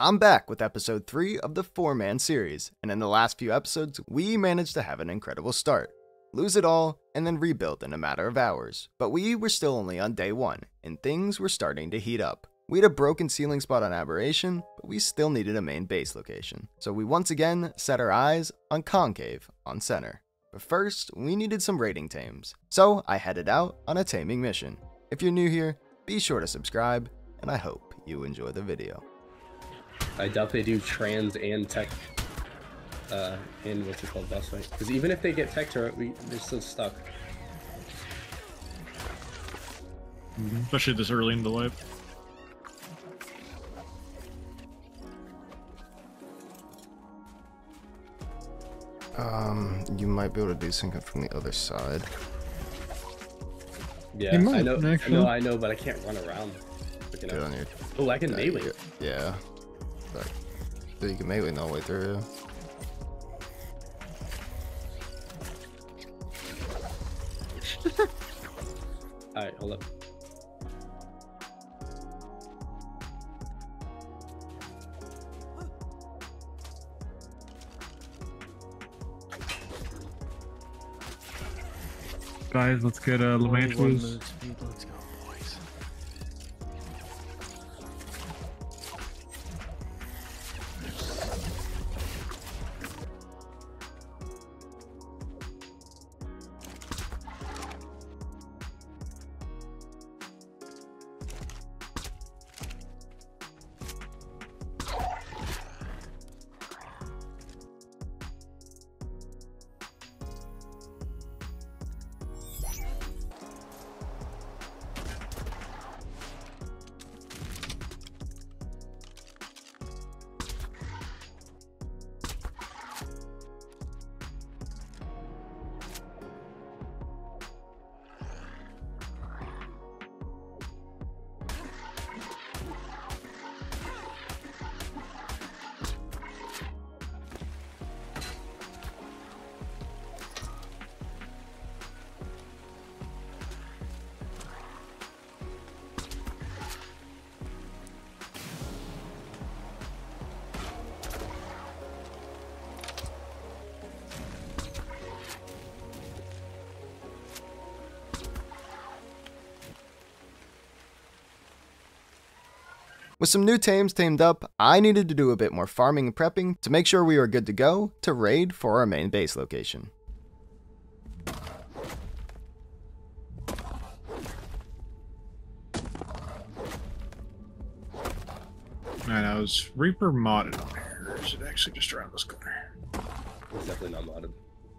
I'm back with episode 3 of the 4 man series, and in the last few episodes, we managed to have an incredible start. Lose it all, and then rebuild in a matter of hours. But we were still only on day 1, and things were starting to heat up. We had a broken ceiling spot on Aberration, but we still needed a main base location. So we once again set our eyes on Concave on center. But first, we needed some raiding tames. So I headed out on a taming mission. If you're new here, be sure to subscribe, and I hope you enjoy the video. I doubt they do trans and tech, uh, and what's it called, boss fight. Because even if they get tech turret, we they're still stuck. Especially this early in the life. Um, you might be able to desync it from the other side. Yeah, You I might, know, I know, I know, but I can't run around. Freaking Get on your Oh, I can melee. Yeah. But so you can melee all the way through. Alright, hold up. Guys, let's get uh, Lemaitre's. With some new tames tamed up, I needed to do a bit more farming and prepping to make sure we were good to go to raid for our main base location. Man, I was Reaper modded on here. Or is it actually just around this corner? It's definitely not modded.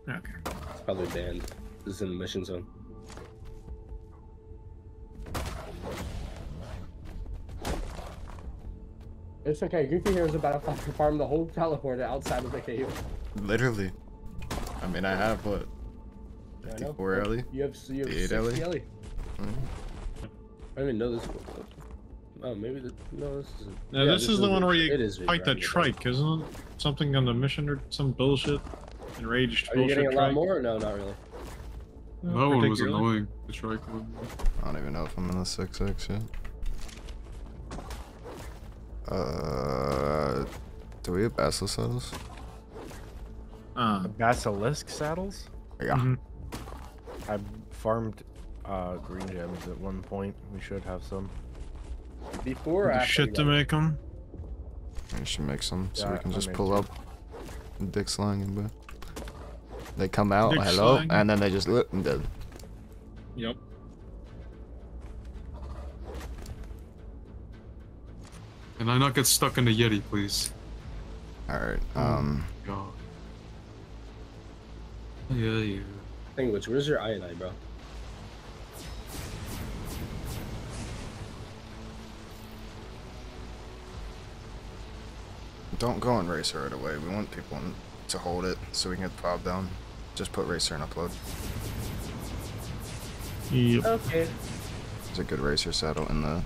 Okay. It's probably banned. This is in the mission zone. It's okay. Goofy here is about to fucking farm the whole teleporter outside of the cave. Literally. I mean, I have what? I 54 Ellie? You have, you have The eight 60 Ellie? Ellie. Mhm. I didn't even know this. Oh, maybe the, no. This is. Now, this, is the one where you it is fight that rebranded, trike, isn't it? Something on the mission or some bullshit. Enraged Are you getting a lot trike. more no? Not really. Not That one was annoying. The trike one. I don't even know if I'm in the 6x yet. Uh, do we have Basilisk saddles? Uh, Basilisk saddles? Yeah. mhm. I farmed uh, green gems at one point. We should have some. Before or The shit to make them. We should make some so we can I just pull two. up dick slanging, but they come out, Dick hello, slang. and then they just look and dead. Yep. And I not get stuck in the Yeti, please. Alright, Hmm. um, God. Yeah, yeah. Thing which, where's your ionite, bro? don't go on Racer right away. We want people to hold it so we can get the fob down. Just put Racer and upload. Yep. Okay. There's a good Racer saddle in the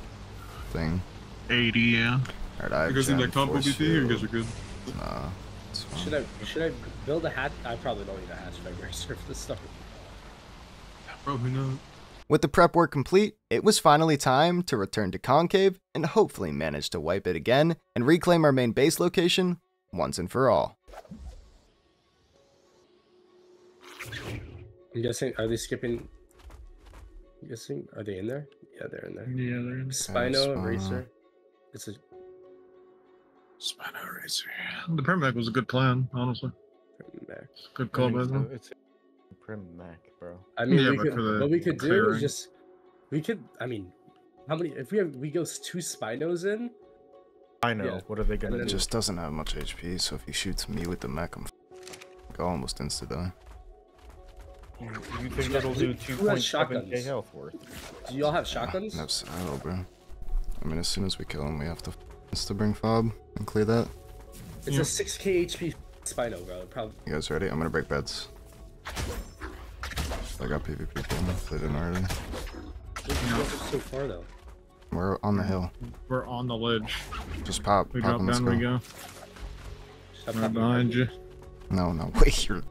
thing. 80, yeah. Alright, I have You guys need that combo force BT? You guys are good. Nah. Should I should I build a hat? I probably don't need a hatchback racer for this stuff. Bro, who knows? With the prep work complete, it was finally time to return to Concave and hopefully manage to wipe it again and reclaim our main base location once and for all. I'm guessing. Are they skipping? I'm guessing. Are they in there? Yeah, they're in there. Yeah, they're in Spino, Spino. Eraser. It's a Spino Racer. The Permac was a good plan, honestly. Mac. Good call, by it's, the way. it's a prim bro. I mean, Yeah, we could, what we could do clearing. is just we could. I mean, how many? If we have we go two Spinos in, I know. Yeah. What are they gonna And It do? just doesn't have much HP, so if he shoots me with the mech, I'm f- go almost insta die. You, you think Yeah, it'll do who has 2.7k shotguns? health worth? do y'all have shotguns? No silo, bro. I mean, as soon as we kill him, we have to f- insta bring fob and clear that. It's Yeah. a 6k HP Spino, bro. Probably. You guys ready? I'm gonna break beds. I got PvP pulling if they didn't already. So far though. We're on the hill. We're on the ledge. Just pop. We pop drop down, go. we go. Stop Right behind you. No, no, wait, you're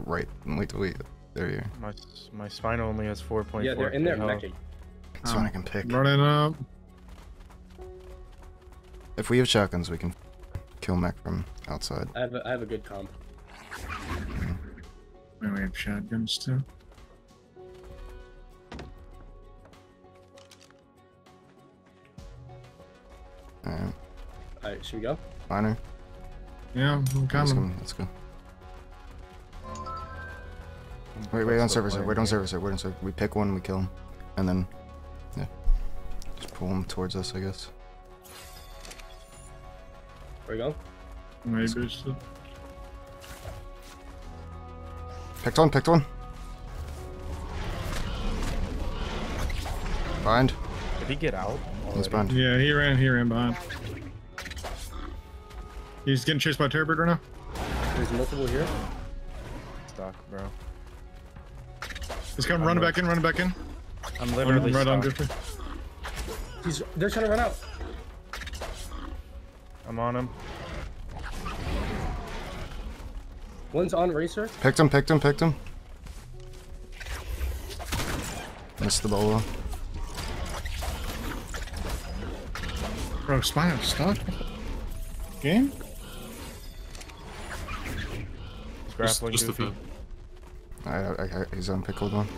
right. Wait wait. There you are. My my spine only has 4.4. Yeah, they're in there health. meching. That's one I can pick. Running up. If we have shotguns, we can kill mech from outside. I have a, I have a good comp. Mm-hmm. And we have shotguns too. Alright, Alright, should we go? miner. Yeah, I'm Let's coming. go. Let's go. Wait, wait on Still service. Wait on here. service. Wait on service. We pick one, we kill him, and then yeah, just pull him towards us, I guess. Where we go? Maybe boosted. Picked one. Picked one. Bind. Did he get out? He's already? bind. Yeah, he ran, he ran behind. He's getting chased by Terror Bird right now. There's multiple here. Stuck, bro. He's coming, I'm running back in, running back in. I'm literally I'm right on stuck. He's they're trying to run out. I'm on him. One's on racer. Picked him. Picked him. Picked him. Missed the bolo. Bro, Spino stuck. Game? He's grappling just, just a Goofy. bit. I, I, I, he's on pickled one.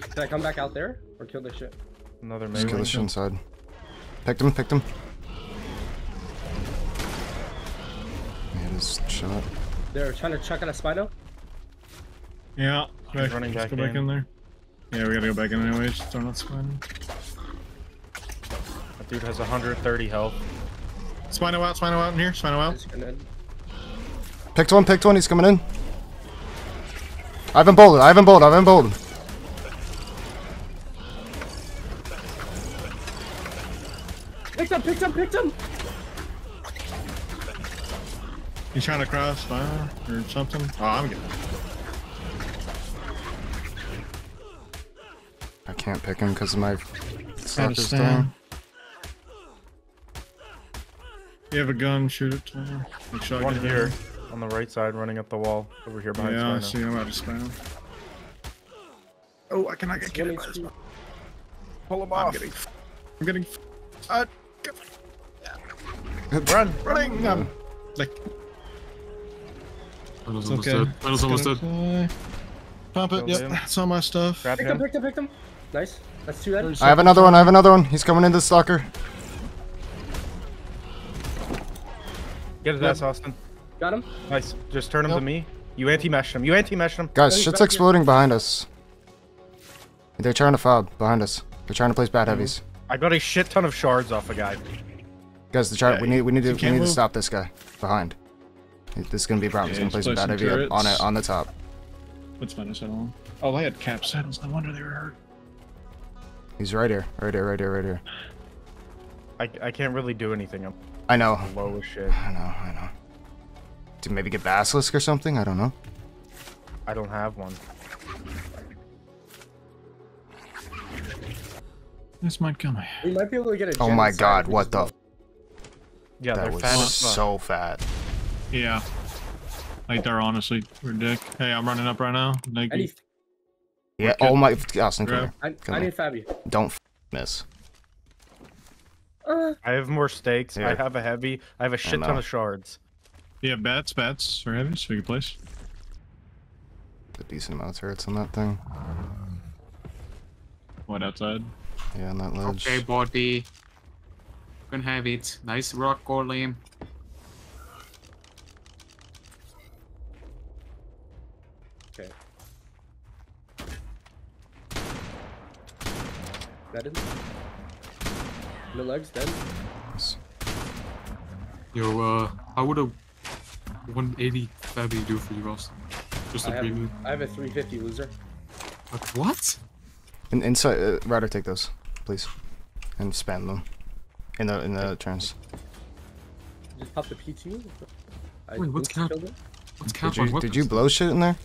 Can I come back out there or kill this shit? Another Just kill melee. the shit inside. Picked him. Picked him. He hit his shot. They're trying to chuck out a Spino. Yeah. Back, running let's back go back in. in there. Yeah, we gotta go back in anyways. They're not Spino. That dude has 130 health. Spino out, Spino out in here, Spino out. Just Picked one. Picked one. He's coming in. I haven't bolted. I haven't bolted. I haven't bolted. Picked him! Picked him! Picked him! He's trying to cross Spino or something. Oh, I'm good. I can't pick him because my Gotta stalker's stand. down. You have a gun, shoot it. Spino. Like shotgun One it. here on the right side running up the wall over here behind Yeah, I Spino. see him out of Spino. Oh, I cannot get killed by this. HP. Pull him I'm off. getting. I'm getting. Uh, Run. running. Um, like, Spino's it's almost okay. dead. Spino's almost Gonna dead. fly. Pump it. Killed Yep, him. that's all my stuff. Grab Picked him! him. Picked him! Picked him! Nice. That's two dead. I have another one. I have another one. He's coming into the stalker. Get his ass, Austin. Got him. Nice. Just turn him Yep. to me. You anti-mesh him. You anti-mesh him. Guys, he's shit's back here. exploding behind us. They're trying to fob behind us. They're trying to place bad heavies. I got a shit ton of shards off a guy. Guys, the chart. Yeah, we need. We need to. We need to stop this guy behind. This is gonna be a problem. Yeah, he's gonna he's place a bad placing heavy up on it on the top. What's Spino said on? Oh, they had cap saddles. No wonder they were hurt. He's right here. Right here. Right here. Right here. I, I can't really do anything. I'm I know. low as shit. I know. I know. To maybe get basilisk or something. I don't know. I don't have one. This might kill me. We might be able to get a. Oh my god! What the? Go. f- Yeah, That they're was fat so fat. Yeah. Like they're honestly ridiculous. Hey, I'm running up right now. Like, Yeah. Oh my. Austin, come here. I, Come I on. need Fabio. Don't f- miss. Uh, I have more stakes. I have a heavy. I have a shit ton of shards. Yeah, bats, bats are heavy, so we can place. A decent amount of turrets on that thing. What outside? Yeah, on that ledge. Okay, body. You can have it. Nice rock golem. okay. Dead. No legs, dead. Yo, uh, how would a 180 Fabi do for you, Austin? Just I a have, premium. I have a 350 loser. Like, what? And inside, uh, Ryder, take those, please, and spam them in the in the trans. Just pop the P2. I Wait, what's insta cap- What's cap Did on you weapons? did you blow shit in there?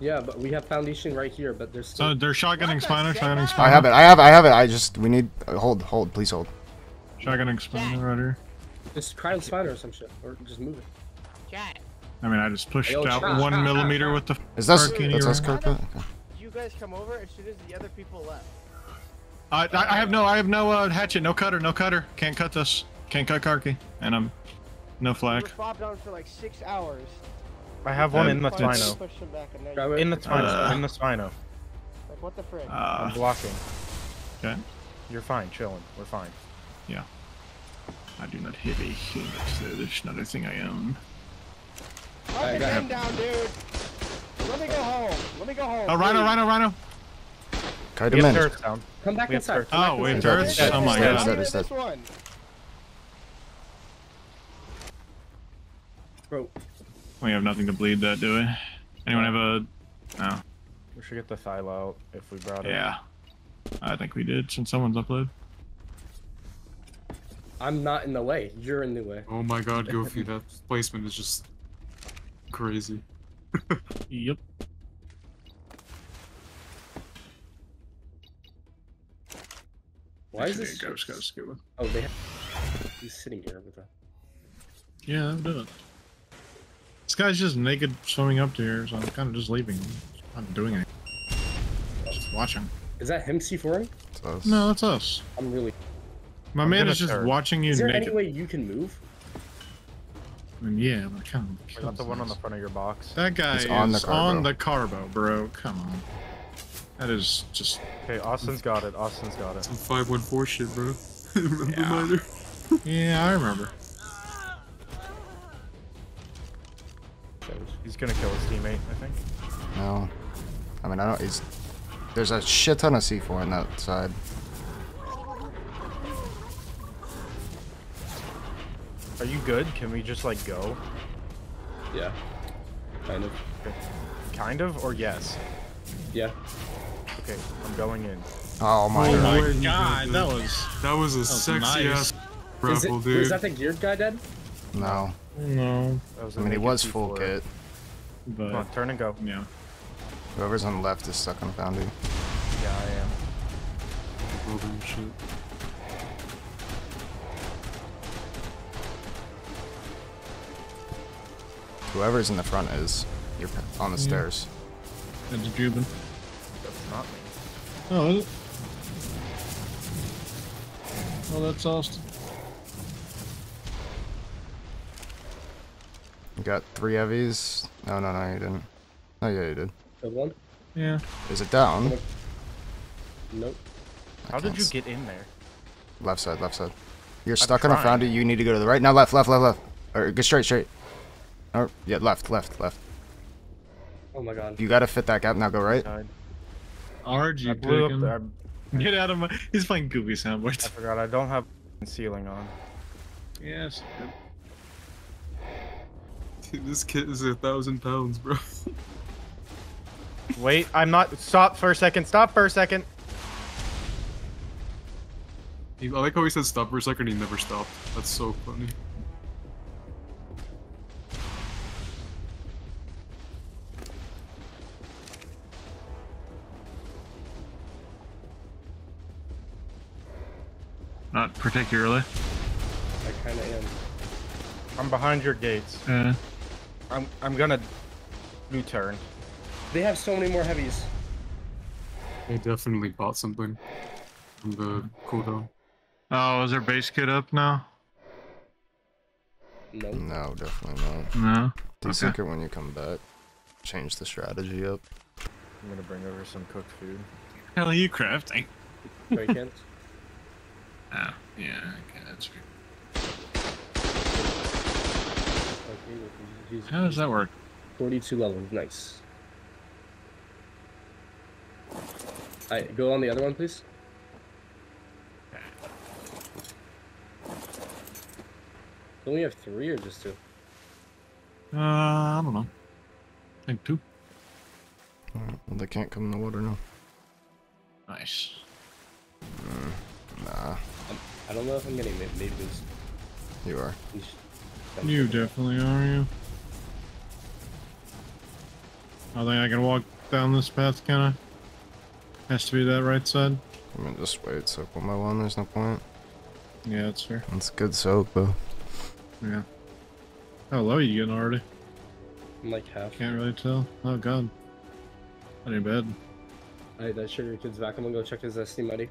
Yeah, but we have foundation right here, but there's still. So they're shotgunning Spiner, shotgunning Spiner. I have it. I have. I have it. I just we need uh, hold hold please hold. Shotgunning Spiner right here. Just cryo spine or some shit, or just move it. Chat. I mean, I just pushed Yo, out shot, one shot, millimeter shot. with the. Is this Arcane that's us, hero. Kirk? Okay. You guys come over as soon as the other people left. I, I I have no, I have no uh, hatchet, no cutter, no cutter. Can't cut this. Can't cut Karki, and I'm no We flag. were bobbed on for like six hours. I have one Uh, in the it's- Spino. Push them back and now Grab you're- it. In the Spino. Uh, in the Spino. Like what the frick? I'm Uh, blocking. okay. You're fine. Chilling. We're fine. Yeah. I do not have a helmet, so there's another thing I own. Lock I the down, dude. Let me go home. Let me go home. Oh, Rhino, please. Rhino, Rhino! Kite We him have in. turrets down. Come back inside. come Oh, we have turrets? Oh my god. yeah. Look at is this that- one. Bro, We have nothing to bleed that, do we? Anyone have a... No. We should get the Thylo out if we brought it. Yeah. I think we did, since someone's upload. I'm not in the way. You're in the way. Oh my god, Goofy, that placement is just crazy. Yep. Why is this? Go, go, go. Oh, they. Have... He's sitting here with a. Yeah, I'm doing it. This guy's just naked swimming up to here, so I'm kind of just leaving. I'm not doing anything. Just watching. Is that him C4ing? It's us. No, that's us. I'm really. My I'm man is just turn. watching you Is there naked. any way you can move? I mean, yeah, but kind I of. got the one on the front of your box. That guy He's is on the carbo. on the carbo, bro. Come on. That is just. Okay, Austin's got it. Austin's got it. Some 514 shit, bro. Remember Yeah. Miner? Yeah, I remember. He's gonna kill his teammate, I think. No. I mean I don't. He's there's a shit ton of C4 on that side. Are you good? Can we just like go? Yeah. Kind of. Kind of, or yes? Yeah. Okay, I'm going in. Oh my Oh god. my god, that that. was. That was a was sexy nice. ass Is, rebel, it, dude. is that the geared guy dead? No. No, That was I a mean he was full kit. but. Come on, turn and go. Yeah. Whoever's on the left is stuck on foundry. Yeah, I am. Building shit. Whoever's in the front is. You're on the Yeah. stairs. That's Jubin. That's not me. Oh, is it? Oh, that's Austin. You got three heavies. No, no, no, you didn't. Oh yeah, you did. Killed one? Yeah. Is it down? Nope. I How did you get in there? Left side, left side. You're stuck on a trying. foundry. You need to go to the right. Now left, left, left, left. Or go straight, straight. Or yeah, left, left, left. Oh my god. You gotta fit that gap. Now go right. Died. RG I blew up. there. Get out of my. He's playing goofy sandwich I forgot. I don't have ceiling on. Yes. Dude, this kid is a thousand pounds, bro. Wait, I'm not. Stop for a second. Stop for a second. I like how he said stop for a second, he never stopped. That's so funny. Not particularly. I kind of am. I'm behind your gates. Uh, I'm. I'm gonna. U-turn. They have so many more heavies. They definitely bought something from the cooldown. Oh, is their base kit up now? No. No, definitely not. No. Desync it when you come back. Change the strategy up. I'm gonna bring over some cooked food. Hell are you crafting? Break hands. Oh, yeah, okay, that's right. How does that work? 42 levels, nice. Alright, go on the other one, please. Don't we have three or just two? Uh, I don't know. I think two. Alright, well, they can't come in the water now. Nice. Nah, I don't know if I'm getting ma- maybe this. you are. You definitely are, you. I think I can walk down this path, can I? Has to be that right side. I mean, just wait, soak one by one, there's no point. Yeah, that's fair. It's good soak, though. Yeah. How low are you getting already? I'm like half. Can't really tell. Oh god. That ain't bad. Alright, that sugar kid's back. I'm gonna go check his SD buddy.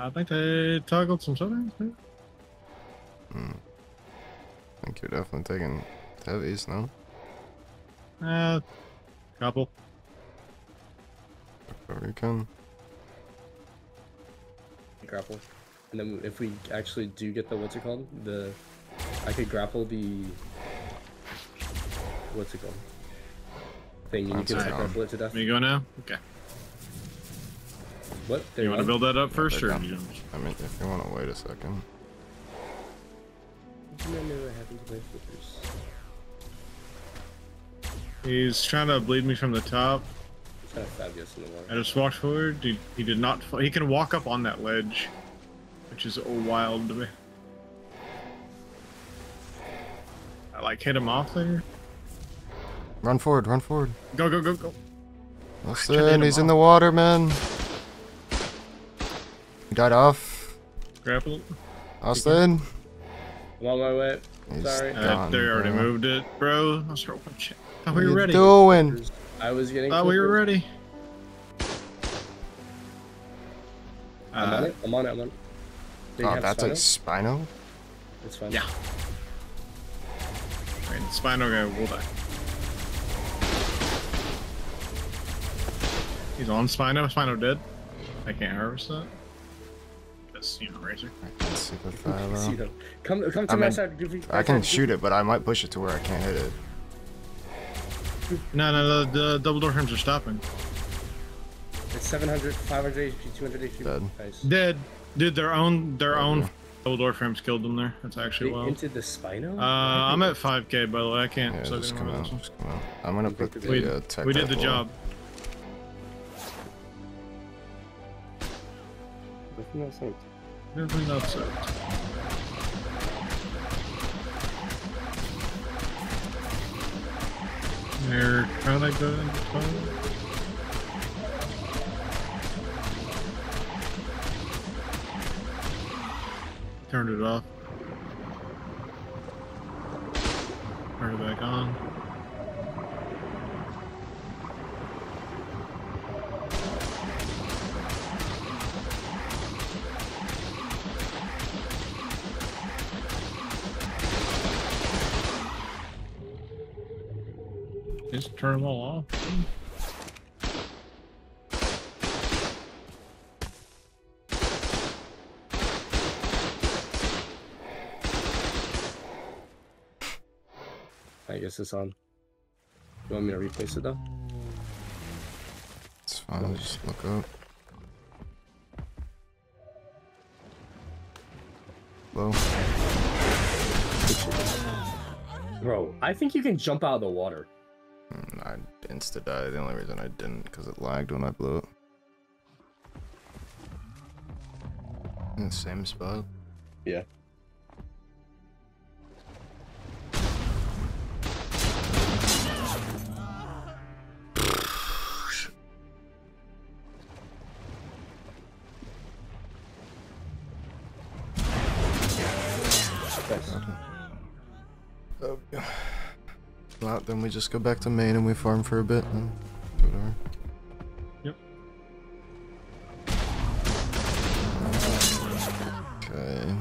I think they toggled some settings, maybe? Hmm. I think you're definitely taking heavies, now. Uh, couple. Whatever you can. Grapple. And then if we actually do get the what's it called? The I could grapple the what's it called? Thing and you That's can grapple it to death. Let me go now? Okay. What? There You want to build that up first, they're or I mean, if you want to wait a second. I never happened to play flippers. He's trying to bleed me from the top. It's kind of fabulous in the I water. just walked forward. He, he did not. He can walk up on that ledge, which is wild to me. I like hit him off there. Run forward, run forward. Go go go go. Austin, hit him he's in off. the water, man. He died off. Grapple. Austin. I'm on my way. He's Sorry. Uh, they already bro. moved it, bro. I was thought What we are were you ready. doing? I was getting. Thought we were flippers. ready. I'm on Uh, it. I'm on it. I'm on it. They Oh, have that's a Spino? Spino? It's fine. Yeah. Wait, the Spino guy will die. He's on Spino. Spino dead. I can't harvest that. Just, you know, Razor. I can see the See fire. Come, come to I my mean, side, Goofy. I can shoot it, but I might push it to where I can't hit it. No, no, the, the double door frames are stopping. It's 700, 500 HP, 200 HP. Dead. Nice. Dead. Dude, their own their own Okay. double door frames killed them there. That's actually They wild. entered the Spino? Uh, I'm at 5k by the way. I can't. Yeah, suck just come more out. Just come out. I'm gonna put the We, uh, tech we did the rifle- job. Everything else sucked. There, how did I go into? Turned it off. Turned it back on. Turn them all off. I guess it's on. You want me to replace it though? It's fine. Just look up. Low. Bro, I think you can jump out of the water. I insta died. The only reason I didn't because it lagged when I blew it. In the same spot. Yeah. Nice. Yeah. Well, then we just go back to main and we farm for a bit and whatever. Yep. Okay.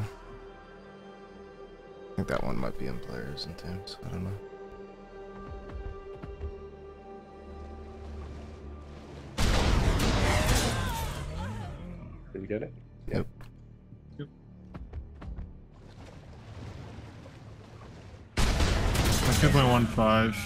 I think that one might be in players and teams. I don't know. Did you get it? Yep. Five.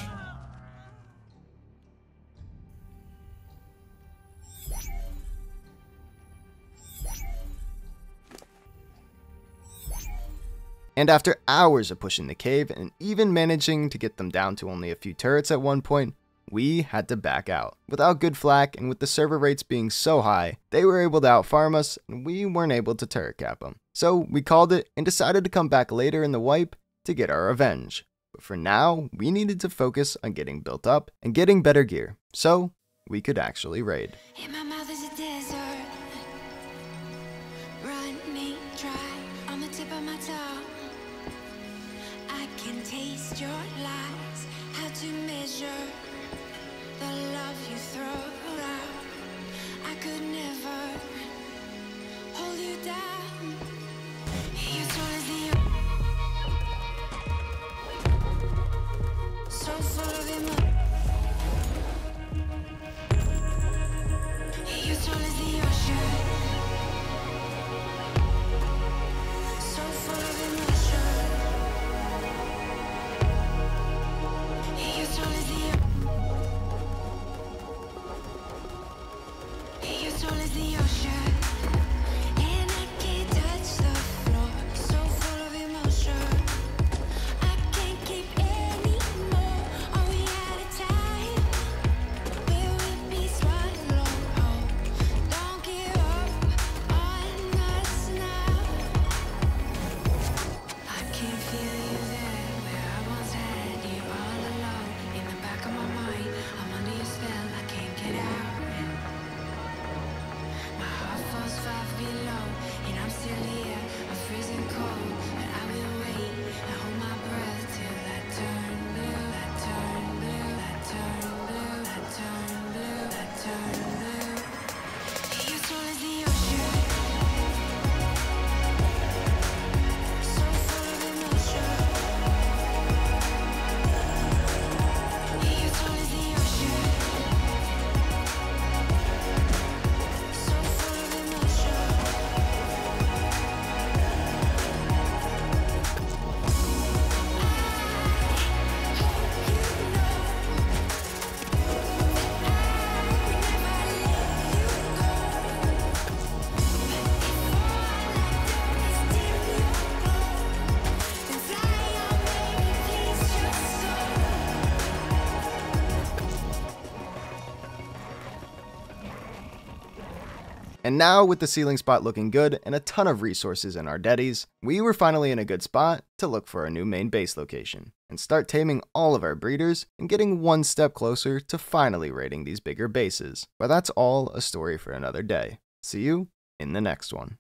And after hours of pushing the cave and even managing to get them down to only a few turrets at one point, we had to back out. Without good flak and with the server rates being so high, they were able to outfarm us and we weren't able to turret cap them. So we called it and decided to come back later in the wipe to get our revenge. But for now, we needed to focus on getting built up and getting better gear, so we could actually raid. In so full And now, with the ceiling spot looking good and a ton of resources in our deadies, we were finally in a good spot to look for a new main base location and start taming all of our breeders and getting one step closer to finally raiding these bigger bases. But that's all a story for another day. See you in the next one.